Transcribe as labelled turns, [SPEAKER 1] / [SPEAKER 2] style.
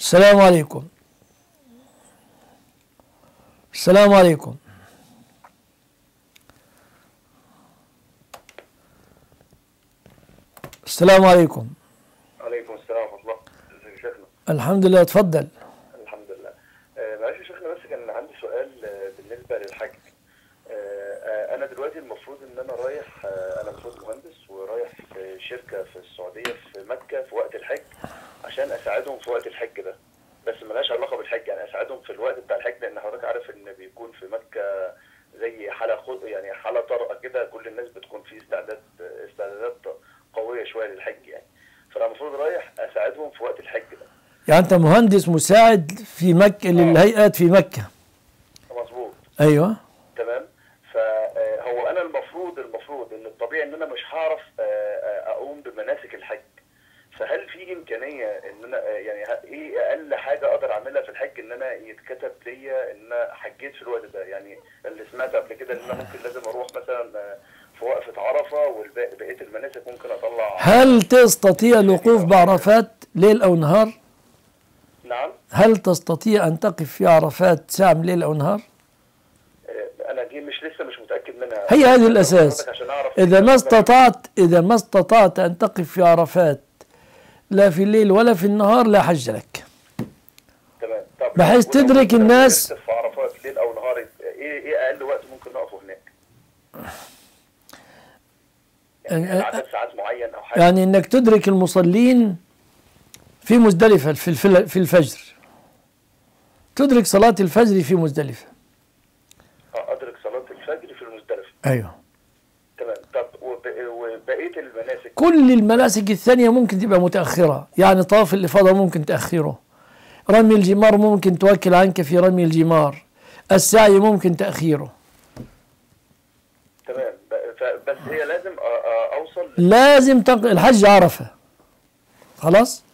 [SPEAKER 1] السلام عليكم. السلام عليكم. السلام عليكم.
[SPEAKER 2] عليكم السلام ورحمة الله. ازيك يا شيخنا؟
[SPEAKER 1] الحمد لله تفضل
[SPEAKER 2] الحمد لله. آه، معلش يا شيخنا بس كان عندي سؤال آه، بالنسبة للحج آه، أنا دلوقتي المفروض إن أنا رايح أنا المفروض مهندس ورايح في شركة في السعودية في مكة في وقت الحج. عشان أساعدهم في وقت الحج ده. بس ملهاش علاقة بالحج يعني أساعدهم في الوقت بتاع الحج لأن حضرتك عارف إن بيكون في مكة زي حالة خط يعني حالة طارئة كده كل الناس بتكون في استعداد استعدادات قوية شوية للحج يعني. فأنا المفروض رايح أساعدهم في وقت الحج ده.
[SPEAKER 1] يعني أنت مهندس مساعد في مكة للهيئات في مكة.
[SPEAKER 2] مظبوط.
[SPEAKER 1] أيوة.
[SPEAKER 2] تمام. فهو أنا المفروض المفروض إن الطبيعي إن أنا مش هعرف آه، آه، أقوم بمناسك الحج. فهل في إمكانية إن أنا يعني إيه أقل حاجة أقدر أعملها في الحج إن أنا يتكتب ليا إن أنا حجيت في الوقت ده؟ يعني اللي سمعت قبل كده إن أنا ممكن لازم أروح مثلا في وقفة عرفة وبقيه المناسك ممكن أطلع
[SPEAKER 1] هل تستطيع الوقوف بعرفات ليل أو نهار؟
[SPEAKER 2] نعم.
[SPEAKER 1] هل تستطيع أن تقف في عرفات ساعة من ليل أو نهار؟
[SPEAKER 2] آه، أنا دي مش لسه مش متأكد منها.
[SPEAKER 1] هي هذه
[SPEAKER 2] أعرف
[SPEAKER 1] إذا ما استطعت إذا ما استطعت أن تقف في عرفات لا في الليل ولا في النهار لا حج لك.
[SPEAKER 2] تمام. طب
[SPEAKER 1] بحيث تدرك الناس-
[SPEAKER 2] في عرفات ليل أو نهار إيه إيه أقل وقت ممكن نقفه هناك؟ يعني
[SPEAKER 1] يعني-
[SPEAKER 2] عدد ساعات معين أو حاجة؟
[SPEAKER 1] يعني أنك تدرك المصلين في مزدلفة في الفجر. تدرك صلاة الفجر في مزدلفة.
[SPEAKER 2] آه، أدرك صلاة الفجر في المزدلفة. وب- وبقيه المناسك.
[SPEAKER 1] كل المناسك الثانية ممكن تبقى متأخرة. يعني طواف الإفاضة ممكن تأخره. رمي الجمار ممكن توكل عنك في رمي الجمار. السعي ممكن تأخيره.
[SPEAKER 2] تمام. بس هي لازم أوصل
[SPEAKER 1] لازم تق... الحج عرفة. خلاص؟